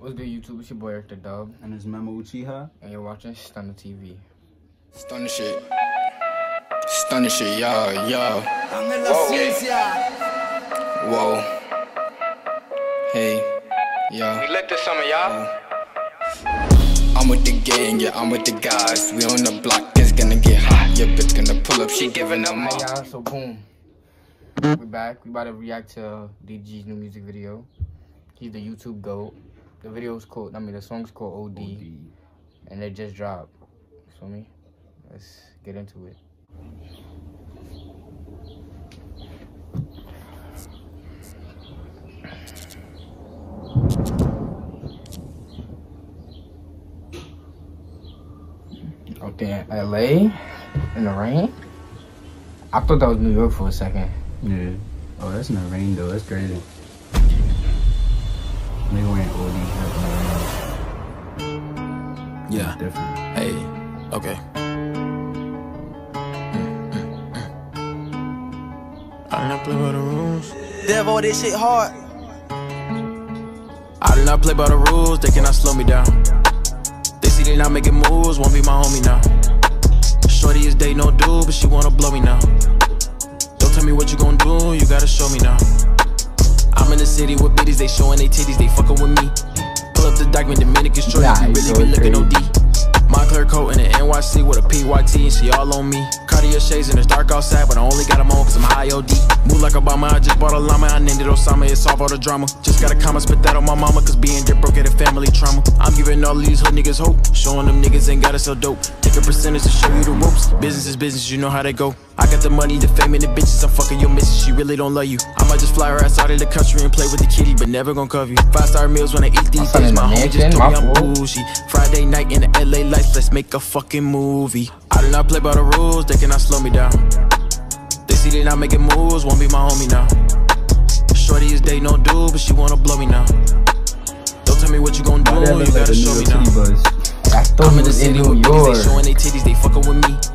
What's good, YouTube? It's your boy Erik the Dub, And it's Memo Uchiha. and you're watching Stunner TV. Stunning shit. Stunning shit, yo, yo. Whoa. Hey, yo. We lit this summer, y'all. I'm with the gang, yeah, I'm with the guys. We on the block, it's gonna get hot. Your bitch gonna pull up, she giving up Hey, more. y'all. So boom, we back. We about to react to DDG's new music video. He's the YouTube goat. The video's called. I mean, the song's called OD, and it just dropped. Feel me? Let's get into it. Okay, in LA in the rain. I thought that was New York for a second. Yeah. Oh, that's in the rain though. That's crazy. Nigga wearing Yeah. Different. Hey. Okay. Mm, mm, mm. I do not play by the rules. Devo, this shit hard. I do not play by the rules. They cannot slow me down. They see they not making moves. Won't be my homie now. Shorty is day no do, but she wanna blow me now. Don't tell me what you gon' do. You gotta show me now. I'm in the city with biddies. They showing they titties. They fucking with me. Pull up the document. Dominican shorty. Nah, you really be going looking. OD. Moncler coat in the NYC with a PYT and she all on me. Cartier shades and it's dark outside, but I only got them on cause I'm high OD. Move like Obama, I just bought a llama, I named it Osama, it solve all the drama. Just got a comment, spit that on my mama, cause being dead broke at a family trauma. I'm giving all these hood niggas hope, showing them niggas ain't gotta sell dope. Take a percentage to show you the ropes. Business is business, you know how they go. I got the money, the fame, and the bitches. I'm fucking your missus, she really don't love you. I might just fly her ass out of the country and play with the kitty, but never gonna cover you. Five star meals when I eat these son days, in the my homie just told me I'm bougie. Friday night in the LA lights, let's make a fucking movie. I do not play by the rules, they cannot slow me down. They see they not making moves, won't be my homie now. Shorty is day no do, but she wanna blow me now. Don't tell me what you gon' do, you gotta show me now. City? I thought I'm in the city New with York. they showing they titties, they fucking with me.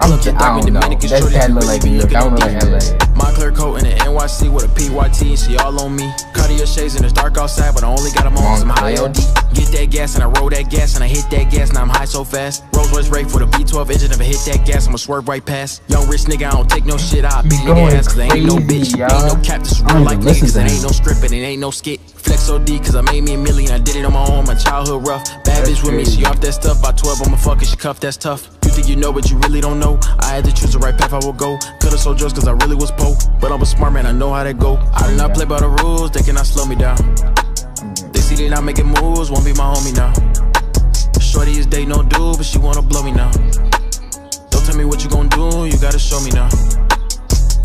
I'm, Pull up the I don't know. Dominican That shorty, that look like New York. I don't looking look like. LA. Moncler coat in the NYC with a PYT and she all on me. Cartier shades and it's dark outside, but I only got them on cause I'm high. OD. Get that gas and I roll that gas and I hit that gas, now I'm high so fast. Rolls Royce Wraith for the a V12 engine, if I hit that gas, I'ma swerve right past. Young rich nigga, I don't take no shit, I beat nigga ass cause I ain't no bitch. Ain't no cap, this real like niggas, it ain't no script and it ain't no skit. Flex OD cause I made me a million, I did it on my own, my childhood rough. Bad bitch with me, she off that stuff, by 12 I'ma fuck it, she cuff, that's tough. You know, but you really don't know. I had to choose the right path I would go. Could've sold drugs cause I really was poor. But I'm a smart man, I know how that go. I do not play by the rules, they cannot slow me down. They see they not making moves, won't be my homie now. Shorty is day no do, but she wanna blow me now. Don't tell me what you gon' do, you gotta show me now.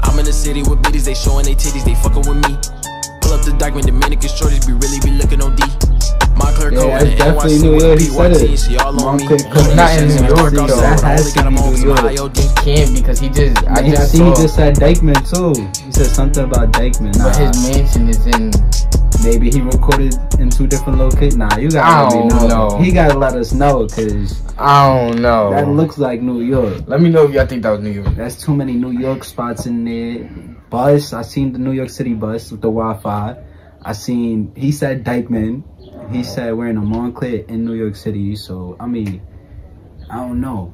I'm in the city with biddies, they showing they titties, they fucking with me. Pull up the document, Dominican shorties be really be looking OD. Moncler definitely NYC New York, he said it. and she all on me. Moncler coat. Cartier Not in New York, dark though. That I has to got 'em be on New 'cause I'm York. high OD. He can't because he just. I I, I just see saw. he just said Dyckman too. He said something about Dyckman. Nah, but his mansion is in. maybe he recorded in two different locations. Nah, you gotta let me know. know. He gotta let us know because I don't know. that looks like New York. Let me know if y'all think that was New York. That's too many New York spots in there. Bus, I seen the New York City bus with the Wi-Fi. I seen he said Dyckman. He said we're in a Montclair in New York City. So I mean, I don't know.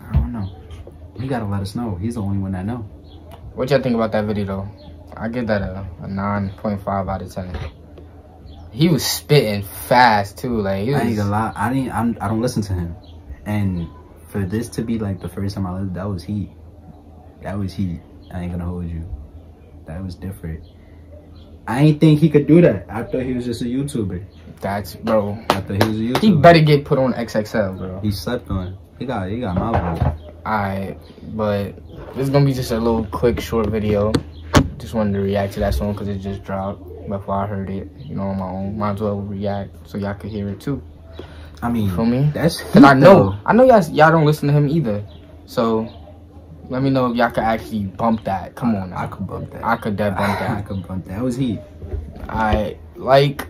I don't know. He gotta let us know. He's the only one that know. What y'all think about that video though? I give that a, a 9.5 out of 10. He was spitting fast too, like he I ain't was, gonna lie. I didn't. I'm, I don't listen to him. And for this to be like the first time I listened, that was heat. That was heat. I ain't gonna hold you. That was different. I ain't think he could do that. I thought he was just a YouTuber. that's bro. I thought he was a YouTuber. He better get put on XXL, bro. He slept on. He got. He got my vote. Alright, but this is gonna be just a little quick short video. Just wanted to react to that song because it just dropped before I heard it, you know, on my own. Might as well react so y'all could hear it too. I mean, for me? that's Cause I know, though. I know y'all, y'all don't listen to him either. So let me know if y'all could actually bump that. Come on, I now. could bump that. I could dead bump that. I that. could bump that. That was heat. I like,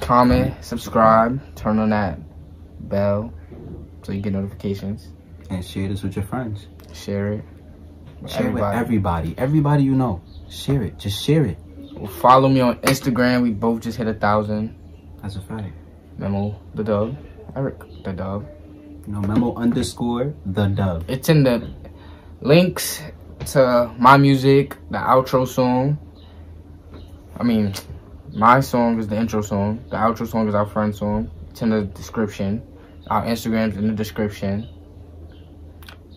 comment, subscribe, turn on that bell so you get notifications. And share this with your friends. Share it. with Share it with everybody. everybody. Everybody you know. Share it. Just share it. Follow me on Instagram. We both just hit a thousand. That's a fact. Memo the dub. Erik the dub. You know, memo underscore the dub. It's in the links to my music, the outro song. I mean, my song is the intro song. The outro song is our friend song. It's in the description. Our Instagram's in the description.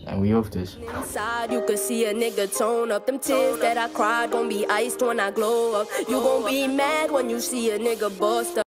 And we off this. Inside, you could see a nigga tone up. Them tears that I cried gon' be iced when I glow up. You gon' be mad when you see a nigga bust up.